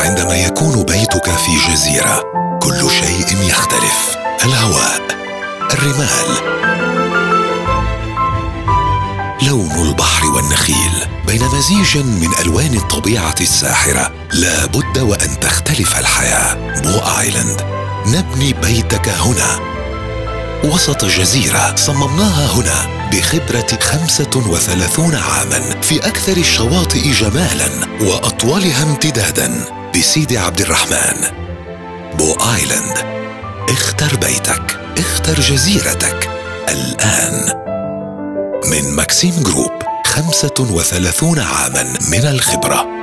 عندما يكون بيتك في جزيرة كل شيء يختلف. الهواء الرمال. لون البحر والنخيل. بين مزيج من ألوان الطبيعة الساحرة لا بد وأن تختلف الحياة. بو ايلاند نبني بيتك هنا. وسط جزيرة صممناها هنا بخبرة 35 عاما في أكثر الشواطئ جمالا وأطولها امتدادا. بسيدي عبد الرحمن. Bo Islands اختر بيتك. اختر جزيرتك. الآن. من Maxim Group. 35 عاما من الخبرة.